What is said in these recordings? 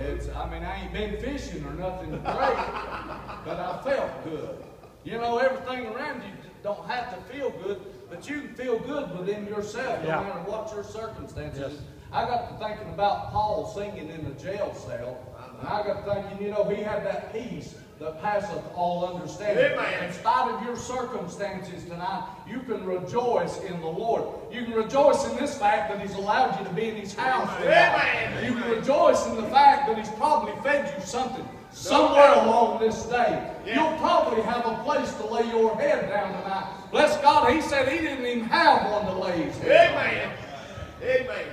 It's, I mean, I ain't been fishing or nothing great, but I felt good. You know, everything around you don't have to feel good, but you can feel good within yourself, no Yeah. matter what your circumstances. Yes. I got to thinking about Paul singing in the jail cell, uh-huh. and I got to thinking, you know, he had that peace that passeth all understanding. Amen. In spite of your circumstances tonight, you can rejoice in the Lord. You can rejoice in this fact that He's allowed you to be in His house. tonight. Amen. You can rejoice in the fact that He's probably fed you something somewhere along this day. Yeah. You'll probably have a place to lay your head down tonight. Bless God, He said He didn't even have one to lay His head. Amen. Amen.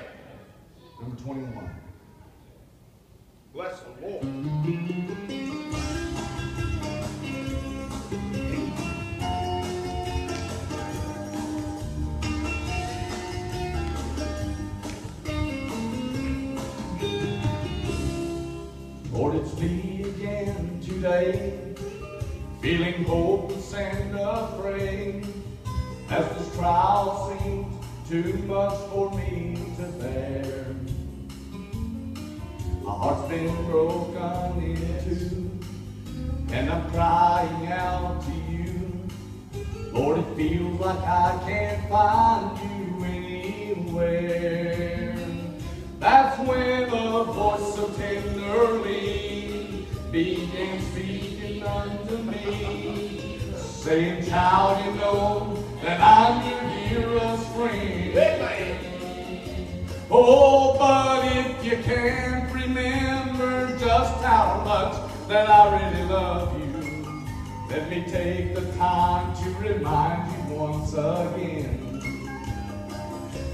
Number 21. Bless the Lord. Lord, it's me again today, feeling hopeless and afraid, as this trial seems too much for me to bear. My heart's been broken into, and I'm crying out to you. Lord, it feels like I can't find you so tenderly began speaking unto me, saying, Child, you know that I'm your dearest friend. Oh, but if you can't remember just how much that I really love you, let me take the time to remind you once again.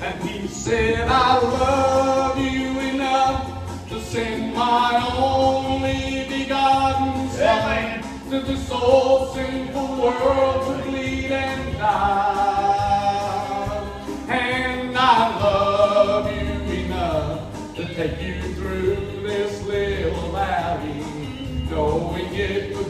And he said, I love to this so sinful world to bleed and die. And I love you enough to take you through this little valley, knowing it will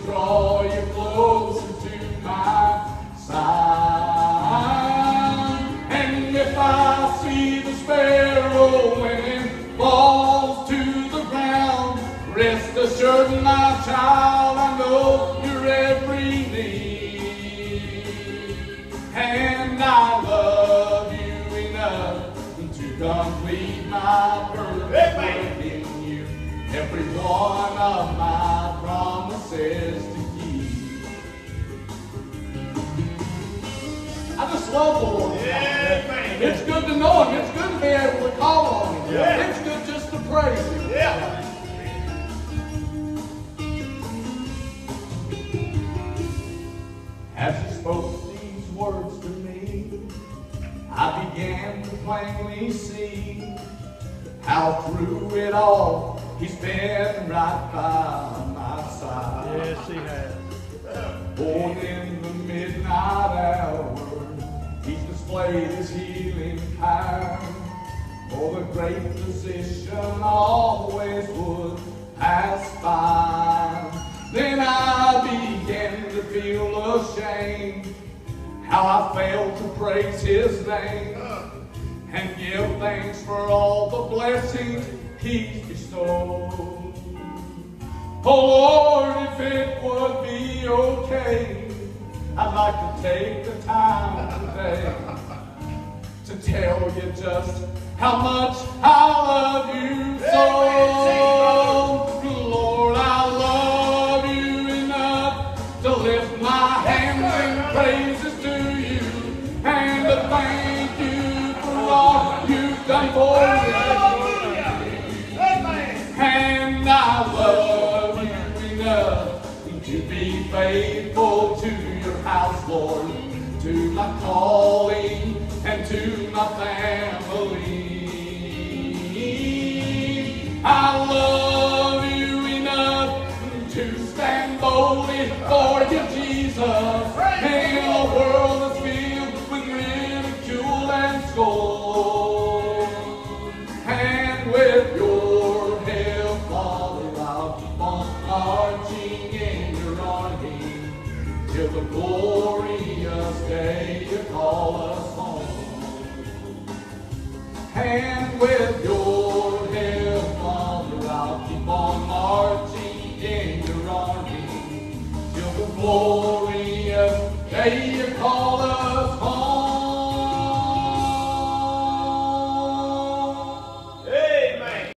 And I love you enough to complete my Amen. in you. Every one of my promises to keep. I just love the Lord. Amen. It's good to know Him. It's good to be able to call on Him. Yeah. It's good just to praise Him. Yeah. As He spoke words to me, I began to plainly see how through it all He's been right by my side. Yes, he has. Born in the midnight hour, he's displayed his healing power. For the great physician always would pass by. Then I began to feel ashamed how I failed to praise his name and give thanks for all the blessings he's bestowed. Oh Lord, if it would be okay, I'd like to take the time today to tell you just how much I love you so. Lord, I love you enough to lift my hands in praises to me. Amen. And I love you enough to be faithful to your house, Lord, to my calling and to my family. I love you enough to stand boldly for you, Jesus, And with your help, Father, I'll keep on marching in your army till the glory of day you call us home.